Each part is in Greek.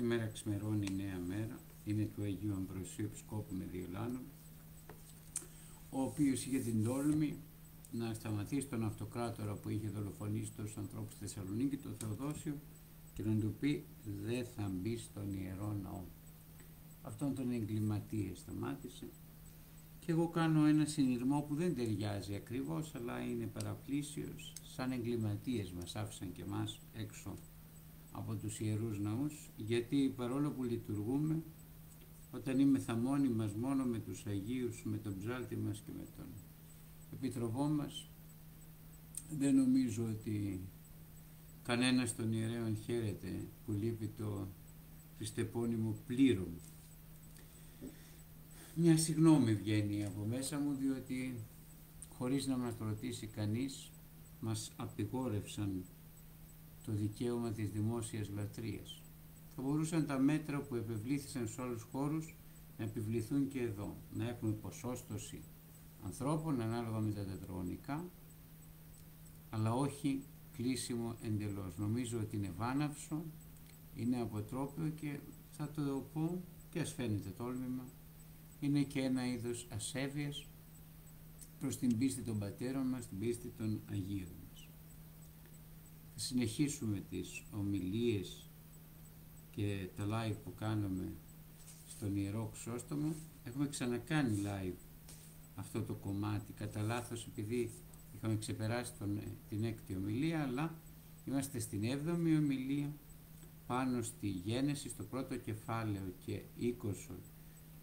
Σήμερα ξημερώνει η νέα μέρα, είναι του Αγίου Αμβροσίου Επισκόπου Μεδιολάνου, ο οποίος είχε την τόλμη να σταματήσει τον αυτοκράτορα που είχε δολοφονήσει τους ανθρώπους στη Θεσσαλονίκη, τον Θεοδόσιο, και να του πει δεν θα μπει στον Ιερό Ναό. Αυτόν τον εγκληματία σταμάτησε. Και εγώ κάνω ένα συνειρμό που δεν ταιριάζει ακριβώς αλλά είναι παραπλήσιος. Σαν εγκληματίες μας άφησαν και μας έξω από τους Ιερούς Ναούς γιατί παρόλο που λειτουργούμε όταν είμαι μόνοι μας μόνο με τους Αγίους, με τον ψάλτη μας και με τον Επιτροπό μας δεν νομίζω ότι κανένας των ιερέων χαίρεται που λείπει το χριστεπώνυμο πλήρων μια συγνώμη βγαίνει από μέσα μου διότι χωρίς να μας ρωτήσει κανείς μας απειγόρευσαν το δικαίωμα της δημόσιας λατρείας. Θα μπορούσαν τα μέτρα που επευλήθησαν σε όλους τους χώρους να επιβληθούν και εδώ, να έχουμε ποσόστοση ανθρώπων ανάλογα με τα τετραγωνικά, αλλά όχι κλείσιμο εντελώς. Νομίζω ότι είναι βάναυσο, είναι αποτρόπαιο και θα το πω και ας φαίνεται τόλμημα, είναι και ένα είδος ασέβειας προς την πίστη των πατέρων μας, την πίστη των Αγίων μας. Θα συνεχίσουμε τις ομιλίες και τα live που κάνουμε στον Ιερό Ξώστομο. Έχουμε ξανακάνει live αυτό το κομμάτι, κατά λάθος επειδή είχαμε ξεπεράσει τον, την έκτη ομιλία, αλλά είμαστε στην έβδομη ομιλία πάνω στη γένεση, στο πρώτο κεφάλαιο και 20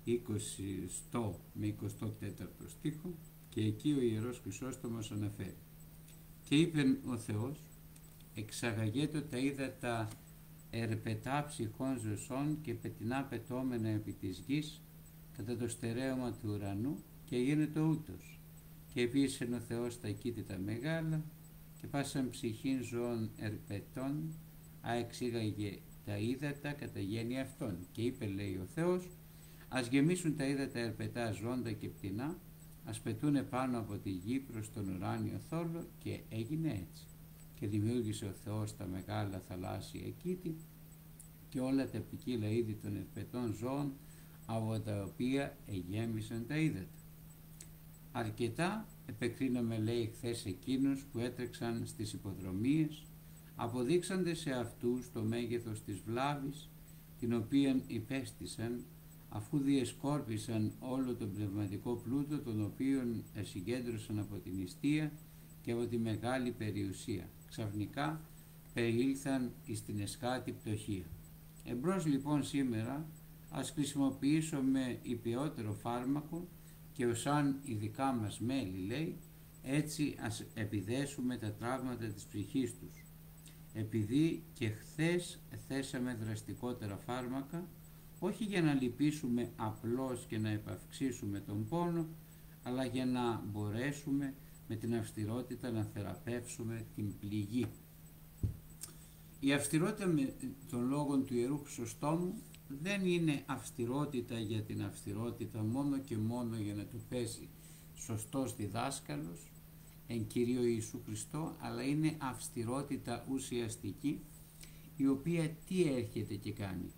20 με 24 στίχο και εκεί ο Ιερός Χρυσόστομος αναφέρει και είπε ο Θεός εξαγαγέτο τα ύδατα ερπετά ψυχών ζωσών και πετεινά πετώμενα επί της γης κατά το στερέωμα του ουρανού και γίνεται ούτως και επίσης ο Θεός τα κοίτητα μεγάλα και πάσαν ψυχήν ζώων ερπετών αεξήγαγε τα ύδατα κατά γέννη αυτών και είπε λέει ο Θεός Ας γεμίσουν τα ύδατα ερπετά ζώντα και πτηνά, ας πετούν πάνω από τη γη προς τον ουράνιο θόλο και έγινε έτσι. Και δημιούργησε ο Θεός τα μεγάλα θαλάσσια κήτη και όλα τα ποικίλα είδη των ερπετών ζώων από τα οποία εγέμισαν τα ύδατα. Αρκετά επεκρίναμε λέει χθες εκείνους που έτρεξαν στις υποδρομίες, αποδείξανται σε αυτούς το μέγεθος της βλάβης, την οποία υπέστησαν αφού διεσκόρπισαν όλο τον πνευματικό πλούτο τον οποίον συγκέντρωσαν από την νηστεία και από τη μεγάλη περιουσία. Ξαφνικά περιήλθαν στην εσκάτη πτωχία. Εμπρός λοιπόν σήμερα ας χρησιμοποιήσουμε υπιότερο φάρμακο και ως αν ειδικά μας μέλη λέει έτσι ας επιδέσουμε τα τραύματα της ψυχής τους. Επειδή και χθες θέσαμε δραστικότερα φάρμακα όχι για να λυπήσουμε απλώς και να επαυξήσουμε τον πόνο, αλλά για να μπορέσουμε με την αυστηρότητα να θεραπεύσουμε την πληγή. Η αυστηρότητα με των λόγων του Ιερού Χρυσοστόμου δεν είναι αυστηρότητα για την αυστηρότητα μόνο και μόνο για να του πέσει σωστός διδάσκαλος εν Κυρίω Ιησού Χριστό, αλλά είναι αυστηρότητα ουσιαστική η οποία τι έρχεται και κάνει;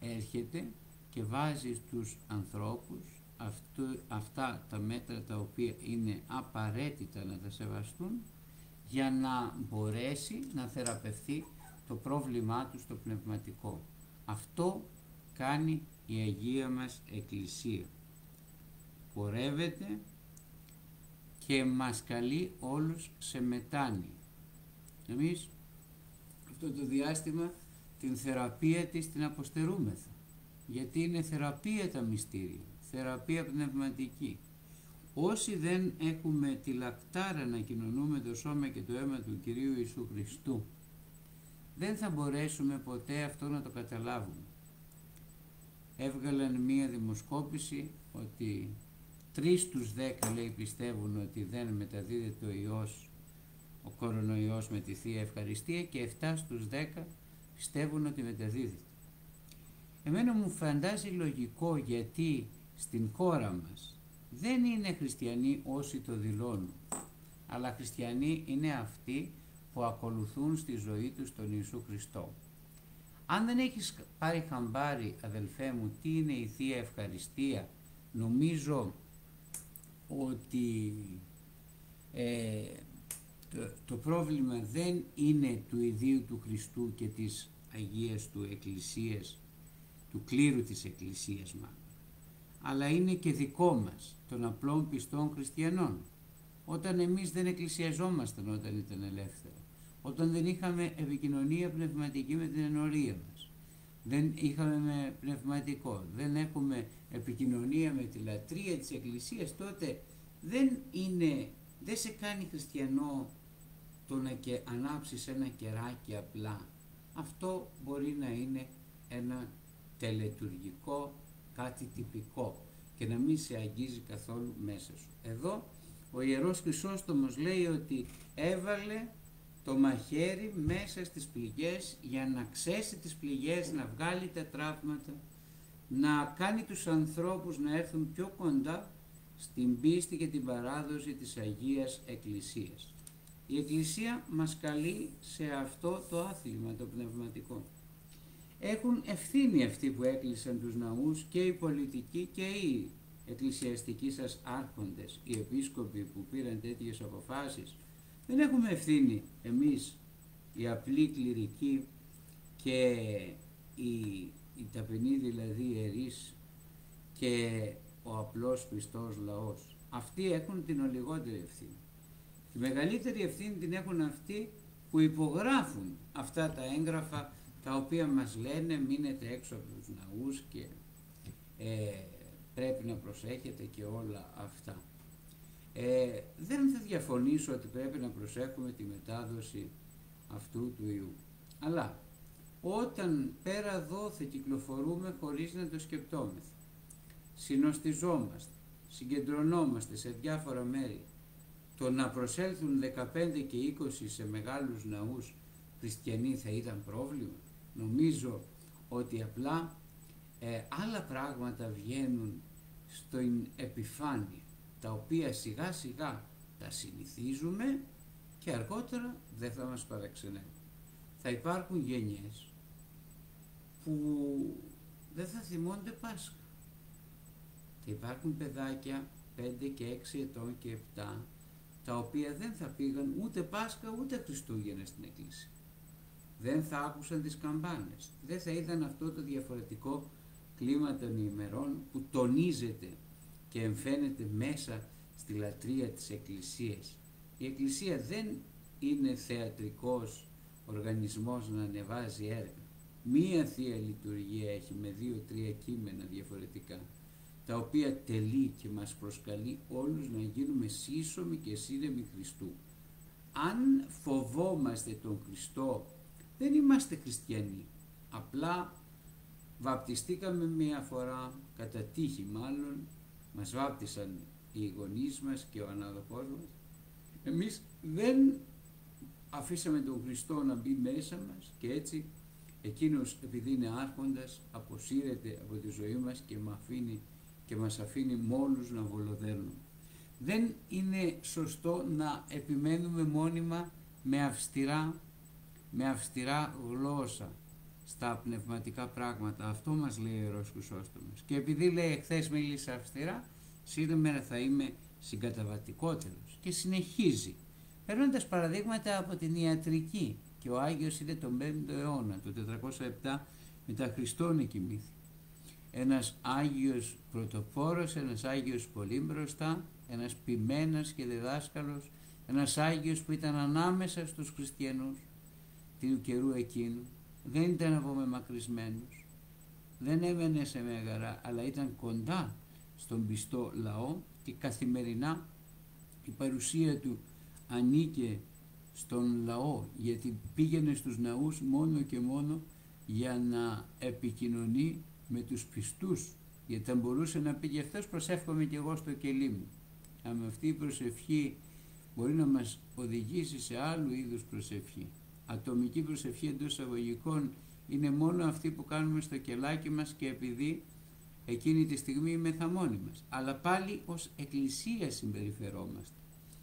Έρχεται και βάζει στους ανθρώπους αυτά τα μέτρα τα οποία είναι απαραίτητα να τα σεβαστούν για να μπορέσει να θεραπευθεί το πρόβλημά τους στο πνευματικό. Αυτό κάνει η Αγία μας Εκκλησία. Πορεύεται και μας καλεί όλους σε μετάνοια. Εμείς αυτό το διάστημα την θεραπεία της την αποστερούμεθα. Γιατί είναι θεραπεία τα μυστήρια, θεραπεία πνευματική. Όσοι δεν έχουμε τη λακτάρα να κοινωνούμε το σώμα και το αίμα του Κυρίου Ιησού Χριστού, δεν θα μπορέσουμε ποτέ αυτό να το καταλάβουμε. Έβγαλαν μία δημοσκόπηση ότι τρεις στους δέκα λέει πιστεύουν ότι δεν μεταδίδεται ο ιός, ο κορονοϊός με τη Θεία Ευχαριστία και 7 στους 10 πιστεύουν ότι μεταδίδεται. Εμένα μου φαντάζει λογικό γιατί στην χώρα μας δεν είναι χριστιανοί όσοι το δηλώνουν, αλλά χριστιανοί είναι αυτοί που ακολουθούν στη ζωή τους τον Ιησού Χριστό. Αν δεν έχεις πάρει χαμπάρι αδελφέ μου τι είναι η Θεία Ευχαριστία; Νομίζω ότι ε, το, πρόβλημα δεν είναι του ιδίου του Χριστού και της Αγίας του Εκκλησίας, του κλήρου της Εκκλησίας μάλλον, αλλά είναι και δικό μας, των απλών πιστών χριστιανών. Όταν εμείς δεν εκκλησιαζόμασταν όταν ήταν ελεύθερα, όταν δεν είχαμε επικοινωνία πνευματική με την ενορία μας, δεν είχαμε πνευματικό, δεν έχουμε επικοινωνία με τη λατρεία της Εκκλησίας, τότε δεν είναι, δεν σε κάνει χριστιανό το να και ανάψεις ένα κεράκι απλά. Αυτό μπορεί να είναι ένα τελετουργικό, κάτι τυπικό και να μην σε αγγίζει καθόλου μέσα σου. Εδώ ο Ιερός Χρυσόστομος λέει ότι έβαλε το μαχαίρι μέσα στις πληγές για να ξέσει τις πληγές, να βγάλει τα τραύματα, να κάνει τους ανθρώπους να έρθουν πιο κοντά στην πίστη και την παράδοση της Αγίας Εκκλησίας. Η Εκκλησία μας καλεί σε αυτό το άθλημα, το πνευματικό. Έχουν ευθύνη αυτοί που έκλεισαν τους ναούς και οι πολιτικοί και οι εκκλησιαστικοί σας άρχοντες, οι επίσκοποι που πήραν τέτοιες αποφάσεις. Δεν έχουμε ευθύνη εμείς, οι απλοί κληρικοί και οι, οι ταπεινοί δηλαδή ιερείς και ο απλός πιστός λαός. Αυτοί έχουν την ολιγότερη ευθύνη. Τη μεγαλύτερη ευθύνη την έχουν αυτοί που υπογράφουν αυτά τα έγγραφα τα οποία μας λένε μείνετε έξω από τους ναούς και ε, πρέπει να προσέχετε και όλα αυτά. Ε, δεν θα διαφωνήσω ότι πρέπει να προσέχουμε τη μετάδοση αυτού του ιού. Αλλά όταν πέρα εδώ θα κυκλοφορούμε χωρίς να το σκεπτόμεθα, συνοστιζόμαστε, συγκεντρωνόμαστε σε διάφορα μέρη το να προσέλθουν 15 και 20 σε μεγάλους ναούς χριστιανοί θα ήταν πρόβλημα; Νομίζω ότι απλά ε, άλλα πράγματα βγαίνουν στην επιφάνεια τα οποία σιγά σιγά τα συνηθίζουμε και αργότερα δεν θα μας παραξενεύουν. Θα υπάρχουν γενιές που δεν θα θυμώνται Πάσχα. Θα υπάρχουν παιδάκια 5 και 6 ετών και 7 τα οποία δεν θα πήγαν ούτε Πάσχα ούτε Χριστούγεννα στην εκκλησία. Δεν θα άκουσαν τις καμπάνες. Δεν θα είδαν αυτό το διαφορετικό κλίμα των ημερών που τονίζεται και εμφαίνεται μέσα στη λατρεία της Εκκλησίας. Η Εκκλησία δεν είναι θεατρικός οργανισμός να ανεβάζει έργα. Μία Θεία Λειτουργία έχει με δύο-τρία κείμενα διαφορετικά τα οποία τελεί και μας προσκαλεί όλους να γίνουμε σύσσωμοι και σύνδεμοι Χριστού. Αν φοβόμαστε τον Χριστό, δεν είμαστε χριστιανοί. Απλά βαπτιστήκαμε μία φορά, κατά τύχη μάλλον, μας βάπτισαν οι γονείς μας και ο ανάδοχός μας. Εμείς δεν αφήσαμε τον Χριστό να μπει μέσα μας και έτσι εκείνος επειδή είναι άρχοντας αποσύρεται από τη ζωή μας και με αφήνει και μας αφήνει μόνους να βολοδέρνουμε. Δεν είναι σωστό να επιμένουμε μόνιμα με αυστηρά, με αυστηρά γλώσσα στα πνευματικά πράγματα. Αυτό μας λέει ο Ιερός Χρυσόστομος. Και επειδή λέει εχθές μίλησα αυστηρά, σήμερα θα είμαι συγκαταβατικότερος. Και συνεχίζει, παίρνοντας παραδείγματα από την ιατρική. Και ο Άγιος είναι τον 5ο αιώνα, το 407 μετά Χριστόν κοιμήθη ένας Άγιος πρωτοπόρος, ένας Άγιος πολύ μπροστά, ένας ποιμένας και διδάσκαλος, ένας Άγιος που ήταν ανάμεσα στους χριστιανούς του καιρού εκείνου, δεν ήταν απομεμακρυσμένος, δεν έμενε σε μέγαρα, αλλά ήταν κοντά στον πιστό λαό και καθημερινά η παρουσία του ανήκε στον λαό γιατί πήγαινε στους ναούς μόνο και μόνο για να επικοινωνεί με τους πιστούς γιατί θα μπορούσε να πει γι' αυτός προσεύχομαι και εγώ στο κελί μου. Αν αυτή η προσευχή μπορεί να μας οδηγήσει σε άλλου είδους προσευχή. Ατομική προσευχή εντός εισαγωγικών είναι μόνο αυτή που κάνουμε στο κελάκι μας και επειδή εκείνη τη στιγμή είμαι μόνοι μας. Αλλά πάλι ως εκκλησία συμπεριφερόμαστε.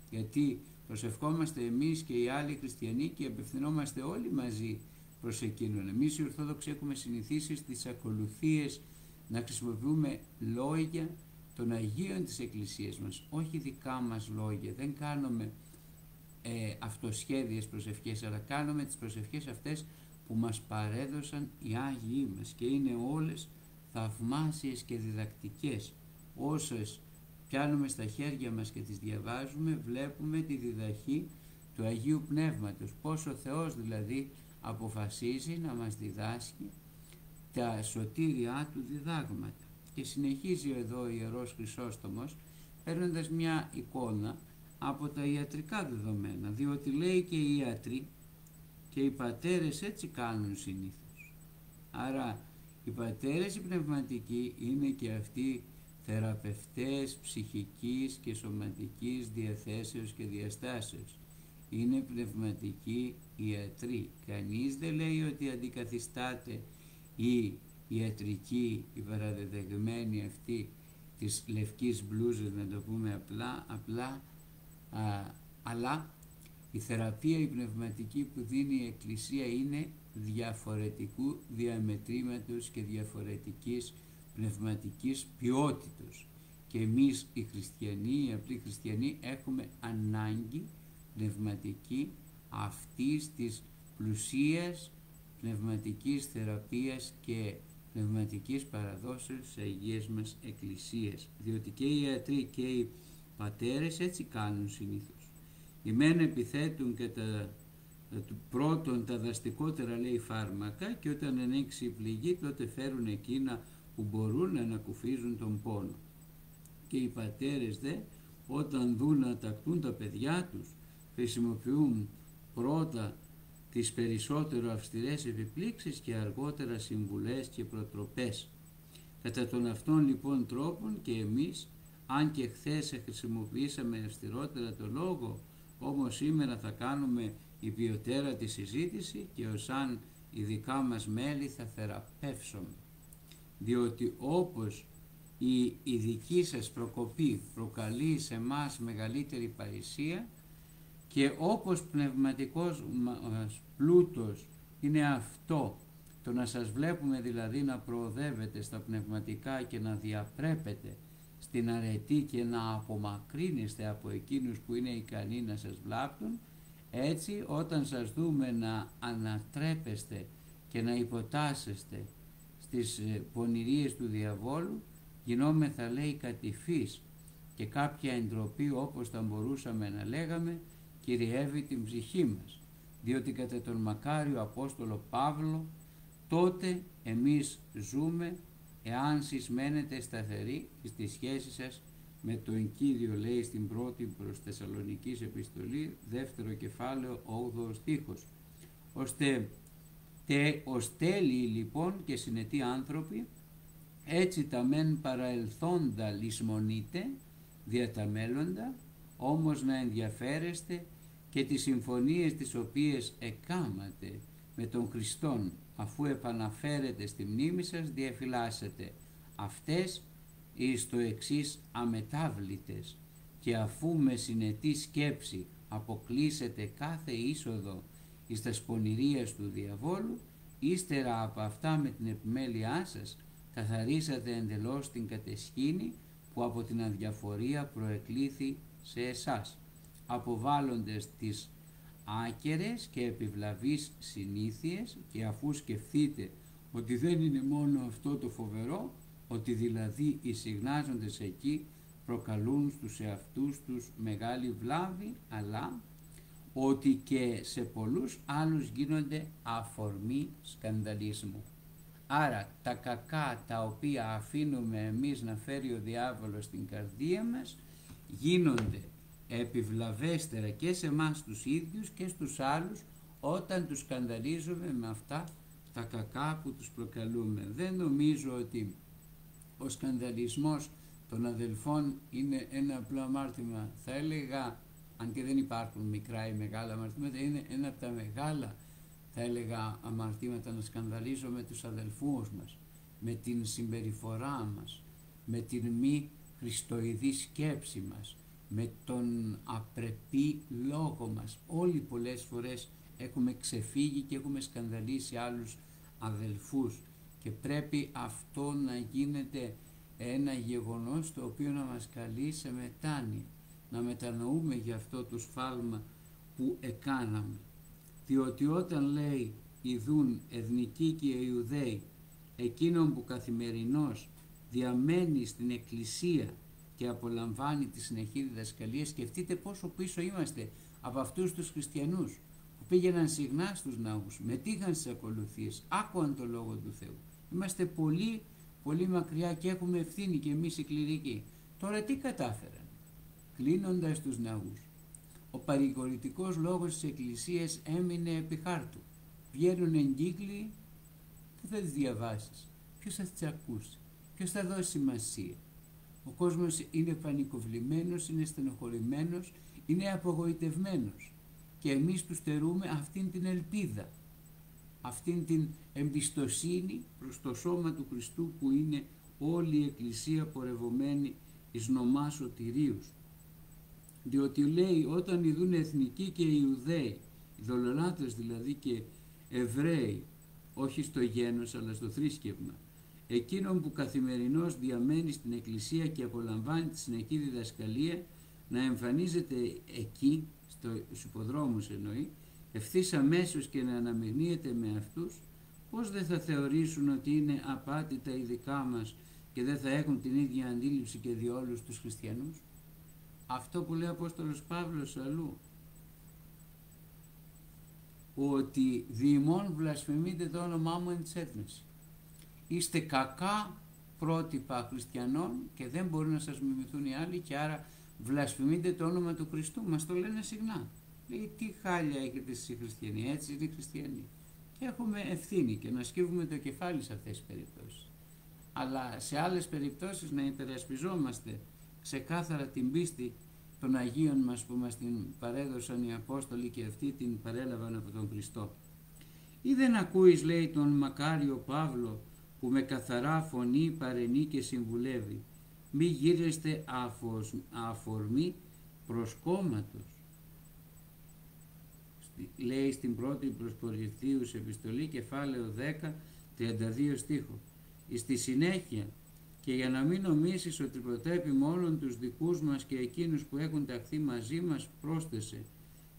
Γιατί προσευχόμαστε εμείς και οι άλλοι χριστιανοί και απευθυνόμαστε όλοι μαζί προς εκείνον. Εμείς οι Ορθόδοξοι έχουμε συνηθίσει στις ακολουθίες να χρησιμοποιούμε λόγια των Αγίων της Εκκλησίας μας, όχι δικά μας λόγια. Δεν κάνουμε ε, αυτοσχέδιες προσευχές, αλλά κάνουμε τις προσευχές αυτές που μας παρέδωσαν οι Άγιοι μας και είναι όλες θαυμάσιες και διδακτικές. Όσες πιάνουμε στα χέρια μας και τις διαβάζουμε, βλέπουμε τη διδαχή του Αγίου Πνεύματος, πόσο ο Θεός δηλαδή αποφασίζει να μας διδάσκει τα σωτήριά του διδάγματα. Και συνεχίζει εδώ ο Ιερός Χρυσόστομος παίρνοντας μια εικόνα από τα ιατρικά δεδομένα, διότι λέει και οι ιατροί και οι πατέρες έτσι κάνουν συνήθως. Άρα οι πατέρες οι πνευματικοί είναι και αυτοί θεραπευτές ψυχικής και σωματικής διαθέσεως και διαστάσεως. Είναι πνευματικοί ιατροί. Κανείς δεν λέει ότι αντικαθιστάται η ιατρική, η παραδεδεγμένη αυτή της λευκής μπλούζας να το πούμε απλά, απλά α, αλλά η θεραπεία η πνευματική που δίνει η Εκκλησία είναι διαφορετικού διαμετρήματος και διαφορετικής πνευματικής ποιότητος. Και εμείς οι χριστιανοί, οι απλοί χριστιανοί έχουμε ανάγκη πνευματική αυτής της πλουσίας πνευματικής θεραπείας και πνευματικής παραδόσεως στις Αγίες μας Εκκλησίες. Διότι και οι ιατροί και οι πατέρες έτσι κάνουν συνήθως. Οι μεν επιθέτουν και τα, τα πρώτον τα δραστικότερα λέει φάρμακα και όταν ανοίξει η πληγή τότε φέρουν εκείνα που μπορούν να ανακουφίζουν τον πόνο. Και οι πατέρες δε όταν δουν να τακτούν τα παιδιά τους χρησιμοποιούν πρώτα τις περισσότερο αυστηρές επιπλήξεις και αργότερα συμβουλές και προτροπές. Κατά των αυτών λοιπόν τρόπων και εμείς, αν και χθες χρησιμοποιήσαμε αυστηρότερα το λόγο, όμως σήμερα θα κάνουμε η ποιοτέρα τη συζήτηση και ως αν η δικά μας μέλη θα θεραπεύσουμε. Διότι όπως η, η δική σας προκοπή προκαλεί σε μας μεγαλύτερη παρησία, και όπως πνευματικός πλούτος είναι αυτό, το να σας βλέπουμε δηλαδή να προοδεύετε στα πνευματικά και να διαπρέπετε στην αρετή και να απομακρύνεστε από εκείνους που είναι ικανοί να σας βλάπτουν, έτσι όταν σας δούμε να ανατρέπεστε και να υποτάσσεστε στις ε, πονηρίες του διαβόλου, γινόμεθα λέει κατηφής και κάποια εντροπή όπως θα μπορούσαμε να λέγαμε κυριεύει την ψυχή μας, διότι κατά τον μακάριο Απόστολο Παύλο τότε εμείς ζούμε εάν συσμένετε σταθεροί στη σχέση σας με τον Κύριο λέει στην πρώτη προς Θεσσαλονικής επιστολή δεύτερο κεφάλαιο 8ο στίχος. Ώστε τε, ως τέλειοι λοιπόν και συνετοί άνθρωποι έτσι τα μεν παραελθόντα λησμονείτε δια τα μέλλοντα όμως να ενδιαφέρεστε και τις συμφωνίες τις οποίες εκάματε με τον Χριστόν αφού επαναφέρετε στη μνήμη σας διαφυλάσσετε αυτές εις το εξής αμετάβλητες. Και αφού με συνετή σκέψη αποκλείσετε κάθε είσοδο εις τας σπονηρίας του διαβόλου ύστερα από αυτά με την επιμέλειά σας καθαρίσατε εντελώς την κατεσχήνη που από την αδιαφορία προεκλήθη σε εσάς αποβάλλοντες τις άκερες και επιβλαβείς συνήθειες και αφού σκεφτείτε ότι δεν είναι μόνο αυτό το φοβερό, ότι δηλαδή οι συγνάζοντες εκεί προκαλούν στους εαυτούς τους μεγάλη βλάβη, αλλά ότι και σε πολλούς άλλους γίνονται αφορμή σκανδαλισμού. Άρα τα κακά τα οποία αφήνουμε εμείς να φέρει ο διάβολος στην καρδία μας γίνονται επιβλαβέστερα και σε εμάς τους ίδιους και στους άλλους όταν τους σκανδαλίζουμε με αυτά τα κακά που τους προκαλούμε. Δεν νομίζω ότι ο σκανδαλισμός των αδελφών είναι ένα απλό αμάρτημα. Θα έλεγα, αν και δεν υπάρχουν μικρά ή μεγάλα αμαρτήματα, είναι ένα από τα μεγάλα, θα έλεγα, αμαρτήματα να σκανδαλίζουμε τους αδελφούς μας, με την συμπεριφορά μας, με την μη χριστοειδή σκέψη μας, με τον απρεπή λόγο μας. Όλοι πολλές φορές έχουμε ξεφύγει και έχουμε σκανδαλίσει άλλους αδελφούς και πρέπει αυτό να γίνεται ένα γεγονός το οποίο να μας καλεί σε μετάνοια, να μετανοούμε για αυτό το σφάλμα που εκάναμε. Διότι όταν λέει ιδούν εθνικοί και Ιουδαίοι εκείνον που καθημερινώς διαμένει στην εκκλησία και απολαμβάνει τη συνεχή διδασκαλία σκεφτείτε πόσο πίσω είμαστε από αυτούς τους χριστιανούς που πήγαιναν συχνά στους ναούς, μετήχαν στις ακολουθίες, άκουαν το Λόγο του Θεού. Είμαστε πολύ, πολύ μακριά και έχουμε ευθύνη και εμείς οι κληρικοί. Τώρα τι κατάφεραν, κλείνοντας τους ναούς. Ο παρηγορητικός λόγος της Εκκλησίας έμεινε επί χάρτου. Βγαίνουν εγκύκλοι που θα τις διαβάσεις. Ποιος θα τις ακούσει, ποιος θα δώσει σημασία; Ο κόσμος είναι πανικοβλημένος, είναι στενοχωρημένος, είναι απογοητευμένος και εμείς τους στερούμε αυτήν την ελπίδα, αυτήν την εμπιστοσύνη προς το σώμα του Χριστού που είναι όλη η Εκκλησία πορευωμένη εις νομάς σωτηρίους. Διότι λέει όταν ειδούν εθνικοί και οι Ιουδαίοι, οι δολολάτες δηλαδή και Εβραίοι, όχι στο γένος αλλά στο θρήσκευμα, εκείνον που καθημερινώς διαμένει στην Εκκλησία και απολαμβάνει τη συνεχή διδασκαλία να εμφανίζεται εκεί, στους υποδρόμους εννοεί, ευθύς αμέσως και να αναμειγνύεται με αυτούς, πώς δεν θα θεωρήσουν ότι είναι απάτητα οι δικά μας και δεν θα έχουν την ίδια αντίληψη και διόλους τους χριστιανούς; Αυτό που λέει ο Απόστολος Παύλος αλλού, ότι διημών βλασφημείτε το όνομά μου εν της Είστε κακά πρότυπα χριστιανών και δεν μπορούν να σας μιμηθούν οι άλλοι και άρα βλασφημείτε το όνομα του Χριστού. Μας το λένε συχνά. Λέει τι χάλια έχετε εσείς οι χριστιανοί, έτσι είναι οι χριστιανοί. Και έχουμε ευθύνη και να σκύβουμε το κεφάλι σε αυτές τις περιπτώσεις. Αλλά σε άλλες περιπτώσεις να υπερασπιζόμαστε ξεκάθαρα την πίστη των Αγίων μας που μας την παρέδωσαν οι Απόστολοι και αυτοί την παρέλαβαν από τον Χριστό. Ή δεν ακούεις λέει τον Μακάριο Παύλο που με καθαρά φωνή παρενεί και συμβουλεύει μη γύρεστε αφορμή προς κόμματος. Λέει στην πρώτη προς επιστολή κεφάλαιο 10 32 στίχο. Στη συνέχεια και για να μην νομίσεις ότι προτέπει μόνον τους δικούς μας και εκείνους που έχουν ταχθεί μαζί μας πρόσθεσε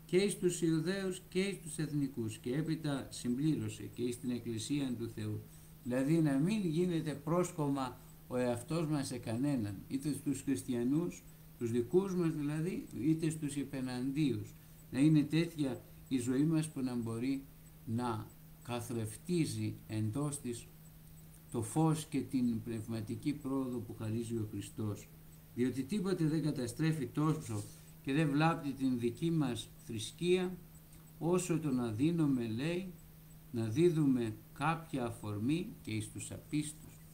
και εις τους Ιουδαίους και εις τους εθνικούς και έπειτα συμπλήρωσε και εις την Εκκλησία του Θεού. Δηλαδή να μην γίνεται πρόσκομα ο εαυτός μας σε κανέναν, είτε στους χριστιανούς, τους δικούς μας δηλαδή, είτε στους υπεναντίους. Να είναι τέτοια η ζωή μας που να μπορεί να καθρεφτίζει εντός της το φως και την πνευματική πρόοδο που χαρίζει ο Χριστός. Διότι τίποτε δεν καταστρέφει τόσο και δεν βλάπτει την δική μας θρησκεία όσο το να δίνουμε λέει να δίδουμε κάποια αφορμή και εις τους απίστους.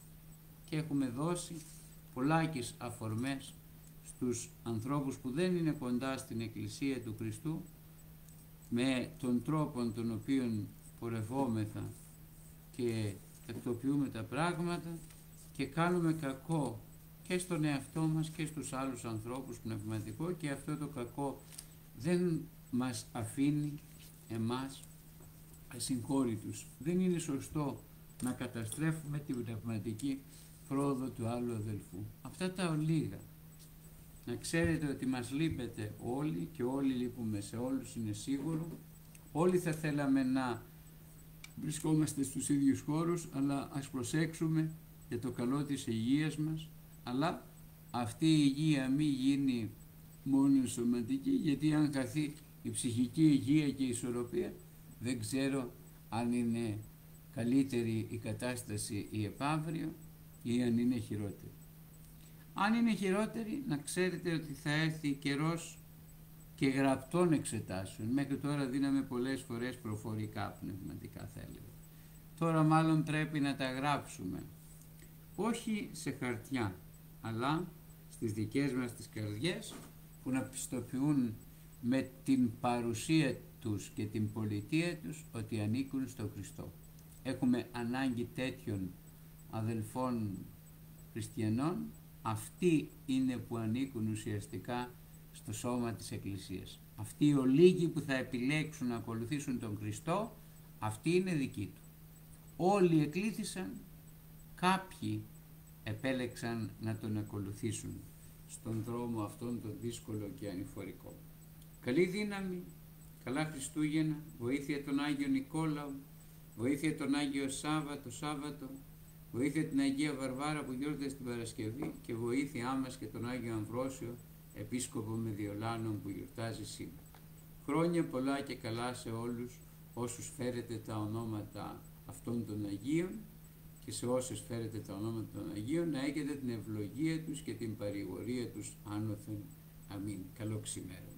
Και έχουμε δώσει πολλάκις αφορμές στους ανθρώπους που δεν είναι κοντά στην Εκκλησία του Χριστού με τον τρόπο τον οποίο πορευόμεθα και τακτοποιούμε τα πράγματα και κάνουμε κακό και στον εαυτό μας και στους άλλους ανθρώπους πνευματικό και αυτό το κακό δεν μας αφήνει εμάς ασυγχώρητους. Δεν είναι σωστό να καταστρέφουμε την πνευματική πρόοδο του άλλου αδελφού. Αυτά τα ολίγα. Να ξέρετε ότι μας λείπετε όλοι και όλοι λείπουμε σε όλους είναι σίγουρο. Όλοι θα θέλαμε να βρισκόμαστε στους ίδιους χώρους αλλά ας προσέξουμε για το καλό της υγείας μας αλλά αυτή η υγεία μη γίνει μόνο σωματική γιατί αν χαθεί η ψυχική υγεία και η ισορροπία δεν ξέρω αν είναι καλύτερη η κατάσταση η επαύριο ή αν είναι χειρότερη. Αν είναι χειρότερη να ξέρετε ότι θα έρθει καιρός και γραπτών εξετάσεων. Μέχρι τώρα δίναμε πολλές φορές προφορικά πνευματικά θα έλεγα. Τώρα μάλλον πρέπει να τα γράψουμε. Όχι σε χαρτιά, αλλά στις δικές μας τις καρδιές που να πιστοποιούν με την παρουσία τους και την πολιτεία τους ότι ανήκουν στο Χριστό. Έχουμε ανάγκη τέτοιων αδελφών χριστιανών, αυτοί είναι που ανήκουν ουσιαστικά στο σώμα της Εκκλησίας. Αυτοί οι ολίγοι που θα επιλέξουν να ακολουθήσουν τον Χριστό, αυτή είναι δική του. Όλοι εκλήθησαν, κάποιοι επέλεξαν να τον ακολουθήσουν στον δρόμο αυτόν τον δύσκολο και ανηφορικό. Καλή δύναμη, καλά Χριστούγεννα, βοήθεια τον Άγιο Νικόλαο, βοήθεια τον Άγιο Σάββατο, Σάββατο, βοήθεια την Αγία Βαρβάρα που γιόρτασε την Παρασκευή και βοήθειά μας και τον Άγιο Αμβρόσιο, επίσκοπο Μεδιολάνων που γιορτάζει σήμερα. Χρόνια πολλά και καλά σε όλους όσους φέρετε τα ονόματα αυτών των Αγίων και σε όσους φέρετε τα ονόματα των Αγίων να έχετε την ευλογία τους και την παρηγορία τους άνωθεν. Αμήν. Καλό ξημέρωμα.